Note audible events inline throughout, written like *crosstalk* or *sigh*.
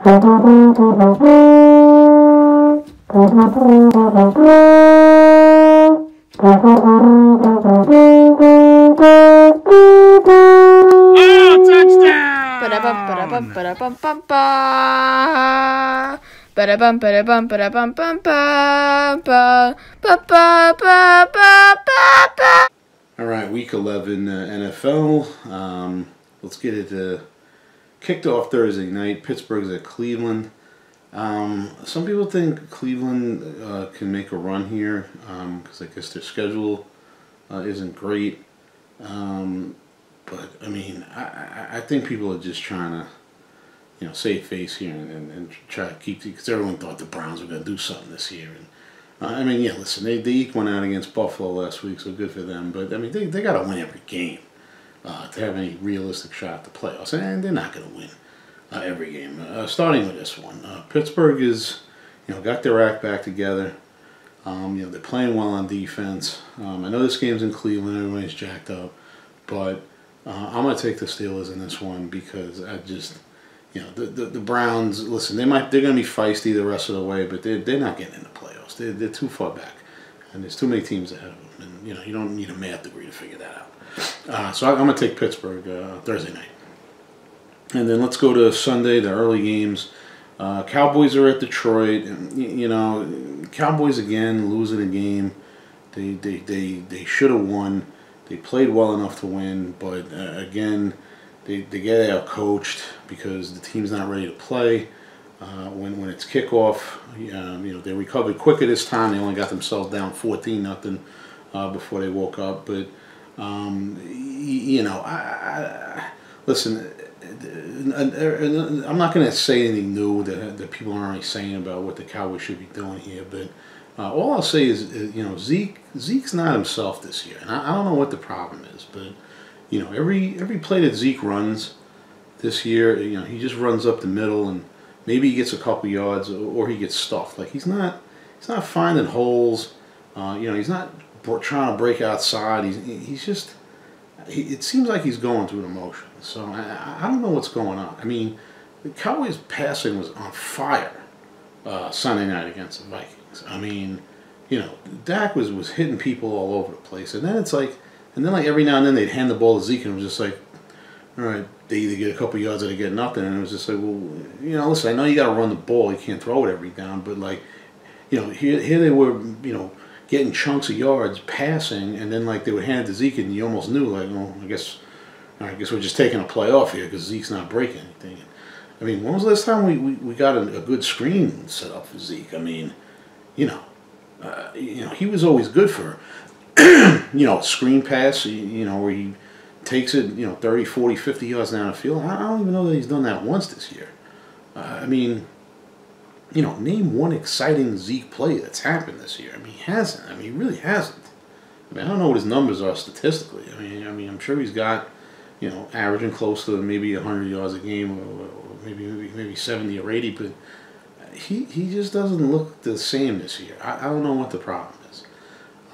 Bum, ba. Ba-da-bum, ba-da-bum, ba-da-bum, bum, ba. Ba, ba, ba, ba, ba, ba, ba. All right, week 11 uh, NFL. Um, let's get it uh, kicked off Thursday night. Pittsburgh's at Cleveland. Um, some people think Cleveland uh, can make a run here because I guess their schedule uh, isn't great. Um, but I mean, I, I, I think people are just trying to, you know, save face here and, and, and try to keep because everyone thought the Browns were going to do something this year. And uh, I mean, yeah, listen, they they eked one out against Buffalo last week, so good for them. But I mean, they they got to win every game uh, to have any realistic shot at the playoffs, and they're not going to win uh, every game. Uh, starting with this one, uh, Pittsburgh is, you know, got their act back together. Um, you know, they're playing well on defense. Um, I know this game's in Cleveland, everybody's jacked up, but uh, I'm going to take the Steelers in this one because I just, you know, the, the, the Browns. Listen, they might they're going to be feisty the rest of the way, but they're they're not getting in the playoffs. They're they're too far back, and there's too many teams ahead of them, and you know you don't need a math degree to figure that out. Uh, so I, I'm going to take Pittsburgh uh, Thursday night, and then let's go to Sunday, the early games. Uh, Cowboys are at Detroit, and you know, Cowboys again losing a game. They they they, they should have won. They played well enough to win, but uh, again, they, they get out coached because the team's not ready to play. Uh, when when it's kickoff, um, you know they recovered quicker this time. They only got themselves down fourteen nothing uh, before they woke up. But um, you know, I, I, listen. I'm not going to say anything new that, that people aren't already saying about what the Cowboys should be doing here, but uh, all I'll say is, you know, Zeke Zeke's not himself this year, and I, I don't know what the problem is, but you know, every every play that Zeke runs this year, you know, he just runs up the middle, and maybe he gets a couple yards, or, or he gets stuffed. Like he's not he's not finding holes. Uh, you know, he's not trying to break outside. He's he's just. He, it seems like he's going through the motions. So I, I- I don't know what's going on. I mean, the Cowboys' passing was on fire uh, Sunday night against the Vikings. I mean, you know, Dak was was hitting people all over the place, and then it's like, and then like every now and then they'd hand the ball to Zeke, and it was just like, all right, they either get a couple yards or they get nothing, and it was just like, well, you know, listen, I know you got to run the ball, you can't throw it every down, but like, you know, here here they were, you know, getting chunks of yards passing, and then like they would hand it to Zeke, and you almost knew like, well, I guess, I guess we're just taking a play off here because Zeke's not breaking anything. I mean, when was the last time we, we, we got a, a good screen set up for Zeke? I mean, you know, uh, you know, he was always good for, *clears throat* you know, screen pass, you, know, where he takes it, you know, 30, 40, 50 yards down the field. I, I don't even know that he's done that once this year. Uh, I mean, you know, name one exciting Zeke play that's happened this year. I mean, he hasn't. I mean, he really hasn't. I mean, I don't know what his numbers are statistically. I mean, I mean, I'm sure he's got, you know, averaging close to maybe 100 yards a game, or, or maybe, maybe maybe 70 or 80, but he he just doesn't look the same this year. I, I don't know what the problem is.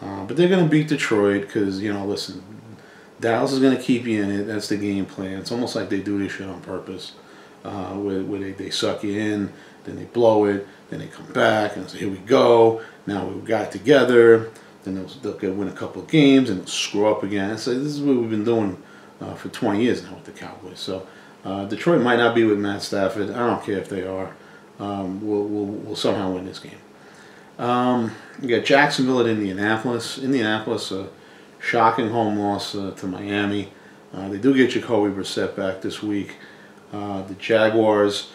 Uh, but they're going to beat Detroit because, you know, listen, Dallas is going to keep you in it. That's the game plan. It's almost like they do this shit on purpose, uh, where, where they, they suck you in, then they blow it, then they come back and say, here we go. Now we've got it together. Then they'll, they'll win a couple of games and screw up again. So this is what we've been doing uh, for 20 years now with the Cowboys. So uh, Detroit might not be with Matt Stafford. I don't care if they are. Um, we'll, we'll, we'll somehow win this game. Um, we got Jacksonville at Indianapolis. Indianapolis, a shocking home loss uh, to Miami. Uh, they do get Jacoby Brissett back this week. Uh, the Jaguars,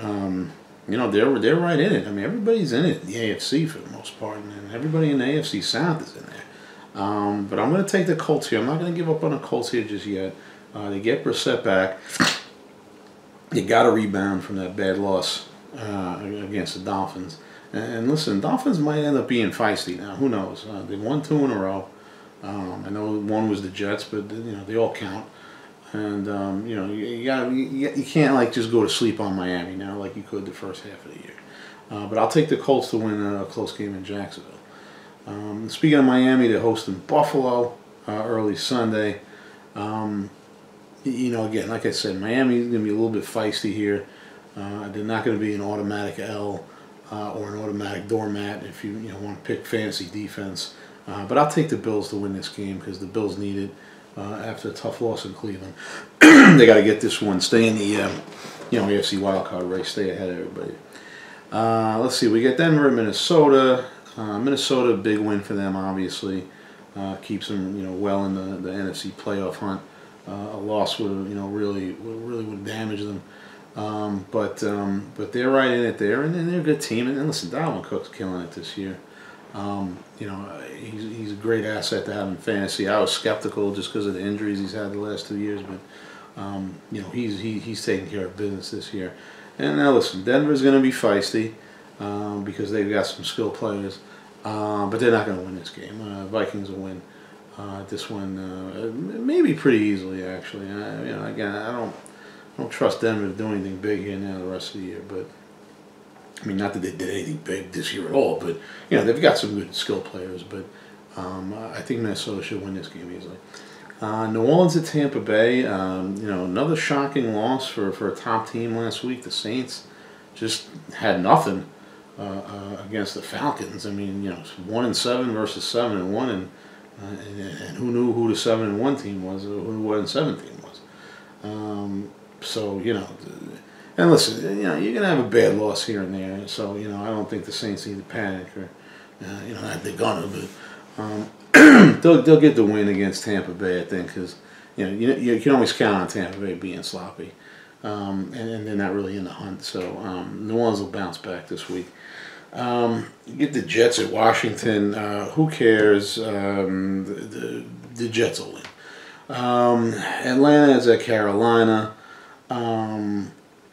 um, you know, they're they're right in it. I mean, everybody's in it in the AFC for the most part, and everybody in the AFC South is in there. Um, but I'm going to take the Colts here. I'm not going to give up on the Colts here just yet. Uh, they get Brissett back. They got to rebound from that bad loss uh, against the Dolphins. And listen, Dolphins might end up being feisty now. Who knows? Uh, they won two in a row. Um, I know one was the Jets, but you know they all count. And um, you know you, you got you, you can't like just go to sleep on Miami now like you could the first half of the year. Uh, but I'll take the Colts to win a close game in Jacksonville. Um, speaking of Miami, they're hosting Buffalo uh, early Sunday. Um, you know, again, like I said, Miami's going to be a little bit feisty here. Uh, they're not going to be an automatic L uh, or an automatic doormat if you you know want to pick fantasy defense. Uh, but I'll take the Bills to win this game because the Bills need it uh, after a tough loss in Cleveland. *clears throat* they got to get this one, stay in the um, you know AFC wildcard race, stay ahead of everybody. Uh, let's see, we get Denver, Minnesota. Uh, Minnesota, big win for them, obviously. Uh, keeps them, you know, well in the, the NFC playoff hunt. Uh, a loss would, you know, really, really would damage them. Um, but um, but they're right in it there, and, and they're a good team. And, and listen, Dalvin Cook's killing it this year. Um, you know, he's, he's a great asset to have in fantasy. I was skeptical just because of the injuries he's had the last two years, but um, you know, he's he, he's taking care of business this year. And now listen, Denver's going to be feisty um, because they've got some skilled players, uh, but they're not going to win this game. Uh, Vikings will win uh, this one, uh, maybe pretty easily actually. I, you know, again, I don't I don't trust Denver to do anything big here now the rest of the year, but. I mean, not that they did anything big this year at all, but you know they've got some good skill players. But um, I think Minnesota should win this game easily. Uh, New Orleans at Tampa Bay. Um, you know, another shocking loss for, for a top team last week. The Saints just had nothing uh, uh, against the Falcons. I mean, you know, one and seven versus seven and one, and, uh, and, and who knew who the seven and one team was, or who the one and seven team was. Um, so you know, and listen, you know, you're gonna have a bad loss here and there. So you know, I don't think the Saints need to panic, or uh, you know, they're gonna, but. Um, *clears throat* they'll they'll get the win against Tampa Bay, I think, because you know you, you can always count on Tampa Bay being sloppy, um, and, and, they're not really in the hunt. So um, New Orleans will bounce back this week. Um, get the Jets at Washington. Uh, who cares? Um, the, the, the Jets will win. Um, Atlanta is at Carolina.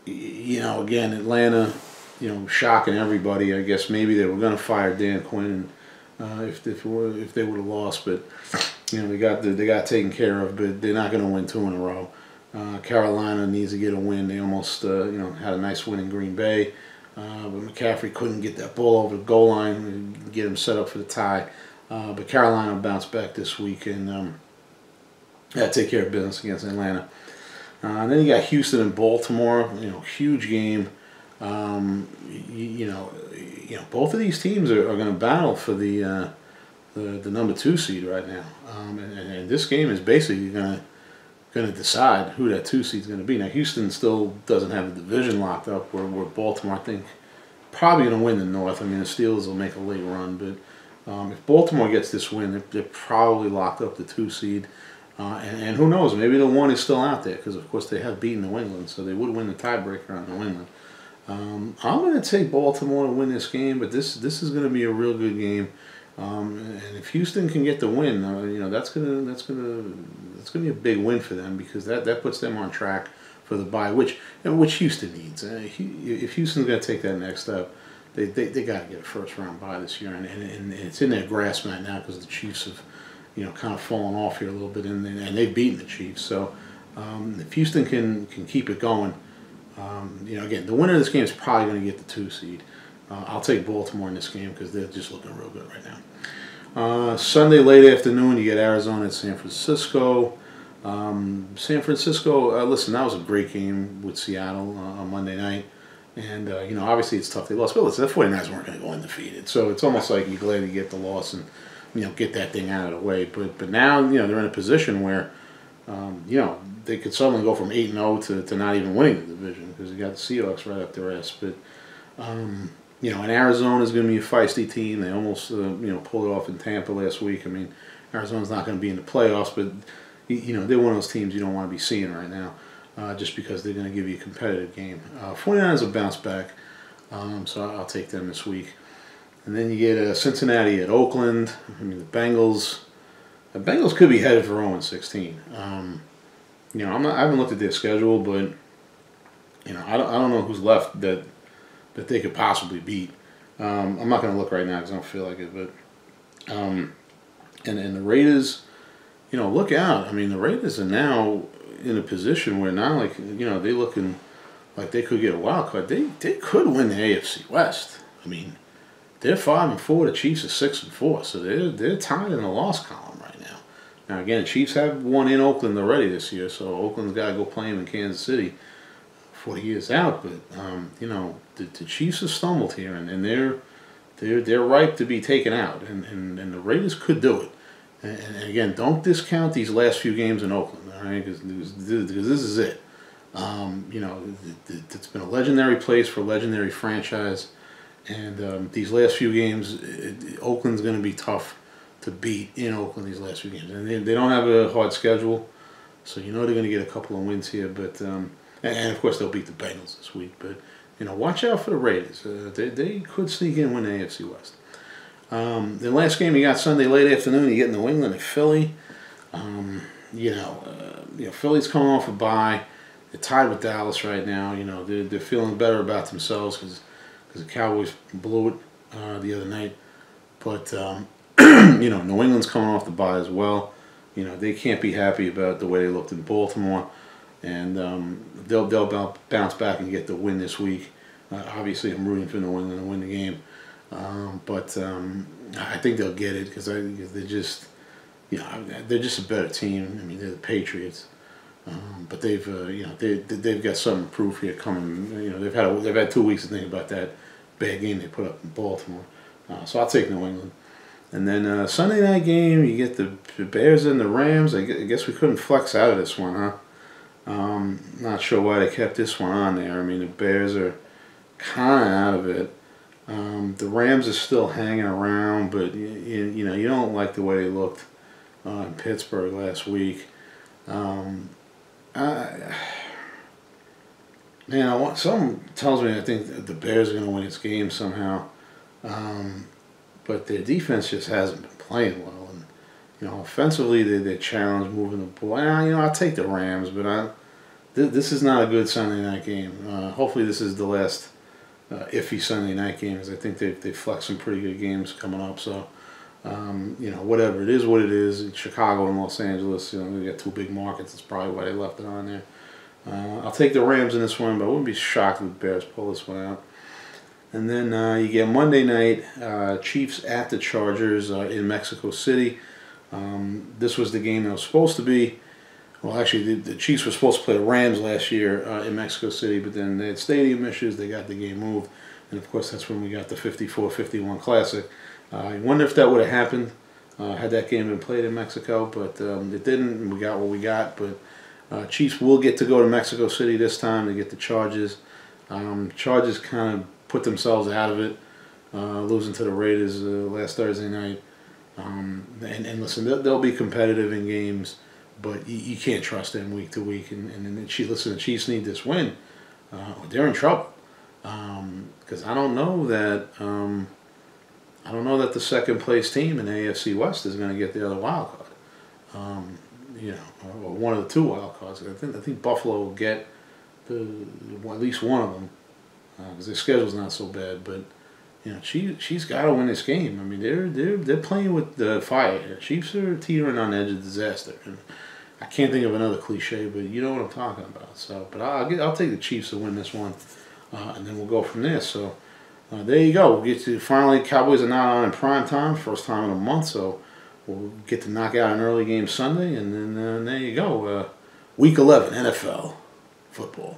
You know, again, Atlanta, you know, shocking everybody. I guess maybe they were going to fire Dan Quinn. Uh, if if, if they would have lost. But you know they got the, they got taken care of, but they're not going to win two in a row. Uh, Carolina needs to get a win. They almost uh, you know had a nice win in Green Bay, uh, but McCaffrey couldn't get that ball over the goal line and get him set up for the tie. Uh, but Carolina bounced back this week and um, yeah, take care of business against Atlanta. Uh, and then you got Houston and Baltimore. You know, huge game. Um, you, you know, you know, both of these teams are, are going to battle for the, uh, the the number two seed right now, um, and, and, this game is basically going to going to decide who that two seed is going to be. Now Houston still doesn't have the division locked up, where, where Baltimore I think probably going to win the North. I mean the Steelers will make a late run, but um, if Baltimore gets this win, they're, they're probably locked up the two seed. Uh, and, and who knows, maybe the one is still out there because, of course, they have beaten New England, so they would win the tiebreaker on New England. Um, I'm going to take Baltimore to win this game, but this this is going to be a real good game. Um, and if Houston can get the win, uh, you know that's gonna that's gonna that's gonna be a big win for them because that, that puts them on track for the bye, which and which Houston needs. Uh, if Houston's going to take that next step, they they, they got to get a first round bye this year, and, and, and it's in their grasp right now because the Chiefs have you know kind of fallen off here a little bit, and, and they've beaten the Chiefs. So um, if Houston can can keep it going. Um, you know, again, the winner of this game is probably going to get the two seed. Uh, I'll take Baltimore in this game because they're just looking real good right now. Uh, Sunday late afternoon, you get Arizona at San Francisco. Um, San Francisco, uh, listen, that was a great game with Seattle uh, on Monday night. And, uh, you know, obviously it's tough they lost. But listen, the 49ers weren't going to go undefeated. So it's almost like you're glad to get the loss and, you know, get that thing out of the way. But, but now, you know, they're in a position where, um, you know, they could suddenly go from eight and zero oh to, to not even winning the division because you got the Seahawks right up their ass. But um, you know, and Arizona is going to be a feisty team. They almost uh, you know pulled it off in Tampa last week. I mean, Arizona's not going to be in the playoffs, but you know they're one of those teams you don't want to be seeing right now, uh, just because they're going to give you a competitive game. Uh, 49ers will bounce back, um, so I'll take them this week. And then you get uh, Cincinnati at Oakland. I mean, the Bengals. The Bengals could be headed for 0 16. Um, you know, I'm not, I haven't looked at their schedule, but you know, I don't, I don't know who's left that that they could possibly beat. Um, I'm not going to look right now because I don't feel like it, but um, and and the Raiders, you know, look out. I mean, the Raiders are now in a position where now, like you know, they looking like they could get a wild card. They they could win the AFC West. I mean, they're five and four. The Chiefs are six and four, so they're they're tied in the loss column right now. Now again, Chiefs have won in Oakland already this year, so Oakland's got to go play them in Kansas City the year's out. But um, you know, the, the Chiefs have stumbled here, and, and they're they're they're ripe to be taken out, and, and, and the Raiders could do it. And, and again, don't discount these last few games in Oakland, all right? Because this is it. Um, you know, it, it, it's been a legendary place for a legendary franchise, and um, these last few games, it, Oakland's going to be tough to beat in Oakland these last few games, and they, they don't have a hard schedule, so you know they're going to get a couple of wins here. But um, and, and, of course they'll beat the Bengals this week. But you know, watch out for the Raiders. Uh, they they could sneak in win the AFC West. Um, the last game you got Sunday late afternoon, you get New England and Philly. Um, you know, uh, you know Philly's coming off a bye. They're tied with Dallas right now. You know, they're, they're feeling better about themselves because the Cowboys blew it uh, the other night. But um, *clears throat* you know, New England's coming off the bye as well. You know, they can't be happy about the way they looked in Baltimore, and um, they'll they'll bounce back and get the win this week. Uh, obviously, I'm rooting for New England to win the game, um, but um, I think they'll get it because they're just, you know, they're just a better team. I mean, they're the Patriots, um, but they've uh, you know they they've got some proof here coming. You know, they've had a, they've had two weeks to think about that bad game they put up in Baltimore. Uh, so I'll take New England. And then uh, Sunday night game, you get the Bears and the Rams. I guess we couldn't flex out of this one, huh? Um, not sure why they kept this one on there. I mean, the Bears are kind of out of it. Um, the Rams are still hanging around, but you, you, know you don't like the way they looked uh, in Pittsburgh last week. Um, I, man, I want some tells me I think the Bears are going to win this game somehow. Um, but their defense just hasn't been playing well. And you know, offensively, they they challenge moving the ball. And, you know, I'll take the Rams, but I th- this is not a good Sunday night game. Uh, hopefully, this is the last uh, iffy Sunday night game, because I think they they flex some pretty good games coming up. So. Um, you know, whatever it is, what it is. In Chicago and Los Angeles, you know, they got two big markets. That's probably why they left it on there. Uh, I'll take the Rams in this one, but I wouldn't be shocked if the Bears pull this one out. And then uh, you get Monday night uh, Chiefs at the Chargers uh, in Mexico City. Um, this was the game that was supposed to be. Well, actually, the, the Chiefs were supposed to play the Rams last year uh, in Mexico City, but then they had stadium issues. They got the game moved. And of course, that's when we got the 54 51 Classic. Uh, I wonder if that would have happened uh, had that game been played in Mexico, but um, it didn't. We got what we got. But Chiefs will get to go to Mexico City this time to get the Chargers. Um, Chargers kind of put themselves out of it, uh, losing to the Raiders uh, last Thursday night. Um, and, and listen, they'll, they'll, be competitive in games, but you, you, can't trust them week to week. And, and, and she, listen, the Chiefs need this win. Uh, they're in trouble because um, I don't know that um, I don't know that the second place team in the AFC West is going to get the other wild card. Um, you know, or one of the two wild cards. I think I think Buffalo will get the, at least one of them because uh, their schedule's not so bad. But you know, she she's got to win this game. I mean, they're they're they're playing with the fire here. Chiefs are teetering on the edge of disaster, and I can't think of another cliche, but you know what I'm talking about. So, but I'll I'll take the Chiefs to win this one, uh, and then we'll go from there. So. Uh, there you go. We'll get to finally. Cowboys are not on in prime time, first time in a month, so we'll get to knock out an early game Sunday, and then uh, there you go. Uh, week 11 NFL football.